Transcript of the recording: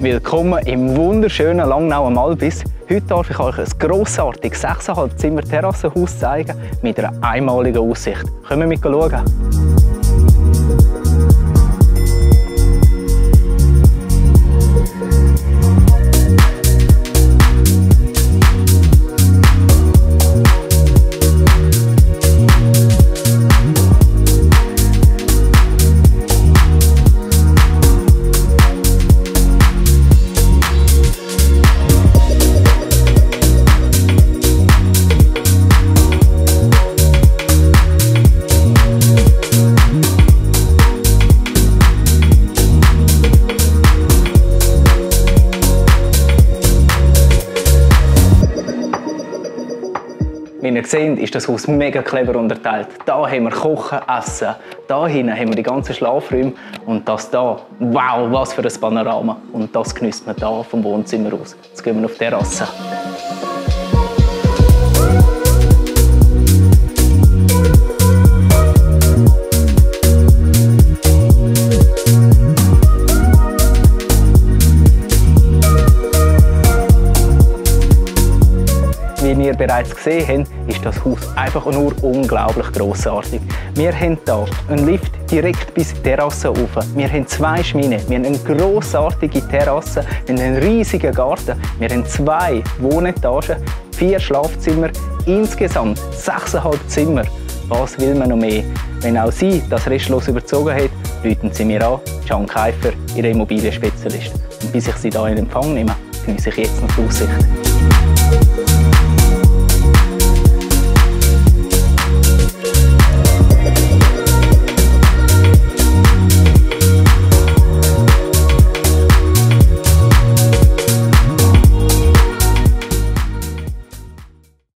Willkommen im wunderschönen Langnau am Albis. Heute darf ich euch ein grossartiges 6,5 Zimmer Terrassenhaus zeigen mit einer einmaligen Aussicht. Kommen wir mit schauen. Wie ihr seht, ist das Haus mega clever unterteilt. Da haben wir Kochen, Essen. Da hinten haben wir die ganzen Schlafräume. Und das da, wow, was für ein Panorama. Und das genießt man da vom Wohnzimmer aus. Jetzt gehen wir auf die Terrasse. Wie ihr bereits gesehen habt, ist das Haus einfach nur unglaublich großartig. Wir haben hier einen Lift direkt bis die Terrasse rauf. Wir haben zwei Schmine, wir haben eine großartige Terrasse, wir haben einen riesigen Garten, wir haben zwei Wohnetagen, vier Schlafzimmer, insgesamt sechseinhalb Zimmer. Was will man noch mehr? Wenn auch Sie das restlos überzogen hat, rufen Sie mir an, Can Keifer, Ihr Immobilienspezialist. Und bis ich Sie hier in Empfang nehme, genieße ich jetzt noch die Aussicht.